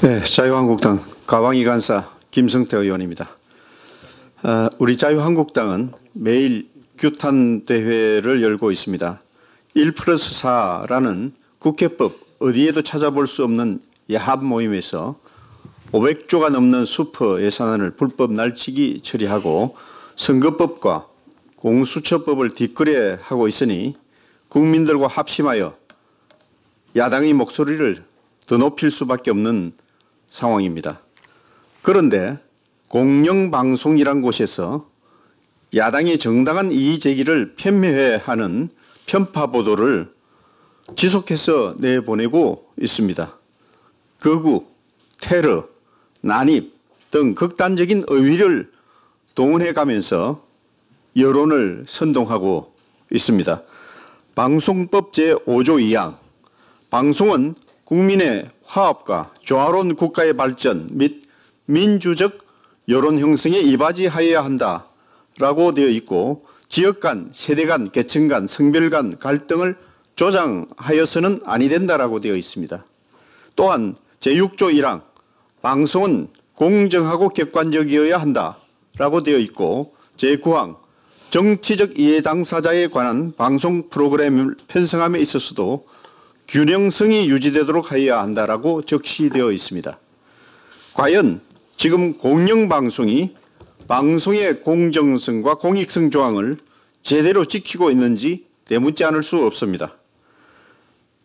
네, 자유한국당 가방이 간사 김성태 의원입니다. 어, 우리 자유한국당은 매일 규탄 대회를 열고 있습니다. 1 플러스 4라는 국회법 어디에도 찾아볼 수 없는 야합 모임에서 500조가 넘는 슈퍼 예산안을 불법 날치기 처리하고 선거법과 공수처법을 뒷거래 하고 있으니 국민들과 합심하여 야당의 목소리를 더 높일 수밖에 없는 상황입니다. 그런데 공영방송이란 곳에서 야당의 정당한 이의 제기를 편매하는 편파 보도를 지속해서 내보내고 있습니다. 거구, 테러, 난입 등 극단적인 의위를 동원해 가면서 여론을 선동하고 있습니다. 방송법 제5조 2항 방송은 국민의 화합과 조화로운 국가의 발전 및 민주적 여론 형성에 이바지하여야 한다라고 되어 있고 지역 간, 세대 간, 계층 간, 성별 간 갈등을 조장하여서는 아니 된다라고 되어 있습니다. 또한 제6조 1항 방송은 공정하고 객관적이어야 한다라고 되어 있고 제9항 정치적 이해 당사자에 관한 방송 프로그램을 편성함에 있어서도 균형성이 유지되도록 하여야 한다라고 적시되어 있습니다. 과연 지금 공영방송이 방송의 공정성과 공익성 조항을 제대로 지키고 있는지 되묻지 않을 수 없습니다.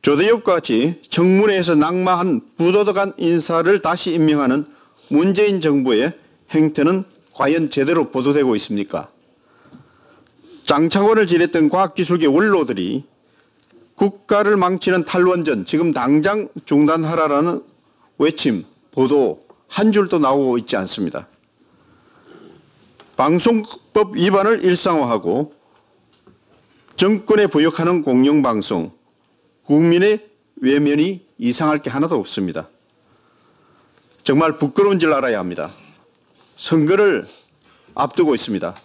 조대엽과 같이 청문회에서 낙마한 부도덕한 인사를 다시 임명하는 문재인 정부의 행태는 과연 제대로 보도되고 있습니까? 장차관을 지냈던 과학기술계 원로들이 국가를 망치는 탈원전 지금 당장 중단하라라는 외침, 보도 한 줄도 나오고 있지 않습니다. 방송법 위반을 일상화하고 정권에 부역하는 공영방송, 국민의 외면이 이상할 게 하나도 없습니다. 정말 부끄러운 줄 알아야 합니다. 선거를 앞두고 있습니다.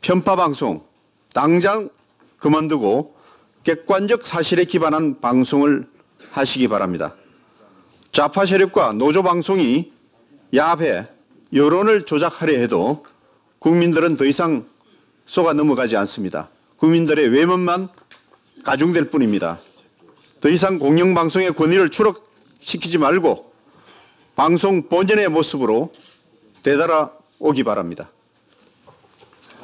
편파방송, 당장 그만두고 객관적 사실에 기반한 방송을 하시기 바랍니다. 좌파 세력과 노조 방송이 야합해 여론을 조작하려 해도 국민들은 더 이상 속아 넘어가지 않습니다. 국민들의 외면만 가중될 뿐입니다. 더 이상 공영방송의 권위를 추락시키지 말고 방송 본연의 모습으로 되돌아오기 바랍니다.